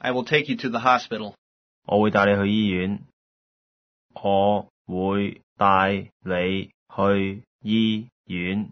i will take you to the hospital 我会带你去医院我会带你去医院